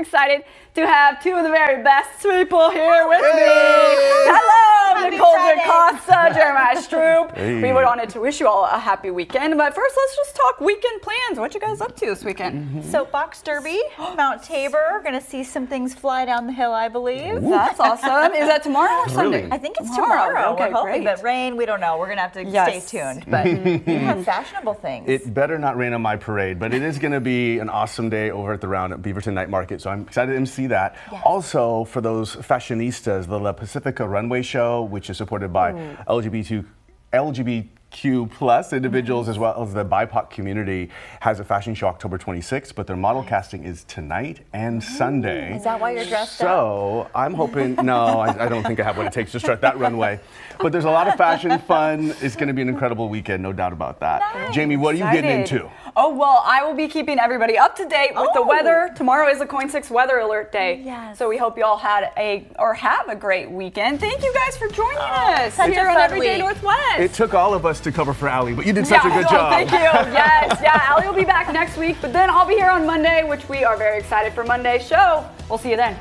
excited to have two of the very best people here with me. Hello, Jeremiah Stroup. Hey. We wanted to wish you all a happy weekend, but first let's just talk weekend plans. What you guys up to this weekend? Mm-hmm. Soapbox Derby, Mount Tabor. Going to see some things fly down the hill, I believe. That's awesome. Is that tomorrow or Sunday? Really? I think it's Tomorrow. tomorrow. Okay, We're hoping, great. but rain, we don't know. We're going to have to Yes. stay tuned. But you have fashionable things. It better not rain on my parade, but it is going to be an awesome day over at the Round at Beaverton Night Market. So I'm excited to see that. Yes. Also, for those fashionistas, the La Pacifica Runway Show, which is supported by LGBT, LGBTQ plus individuals as well as the BIPOC community, has a fashion show October 26th. But their model casting is tonight and Sunday. Is that why you're dressed up? So I'm hoping. No, I, I don't think I have what it takes to start that runway. But there's a lot of fashion, fun. It's going to be an incredible weekend, no doubt about that. Nice. Jamie, what are you getting into? Oh, well, I will be keeping everybody up to date with the Oh. weather. Tomorrow is the KOIN 6 weather alert day. Yes. So we hope you all had a or have a great weekend. Thank you guys for joining us here on Everyday week. Northwest. It took all of us to cover for Ally, but you did such a Yeah, good oh, job. Thank you. Yes, yeah. Ally will be back next week, but then I'll be here on Monday, which we are very excited for Monday's show. We'll see you then.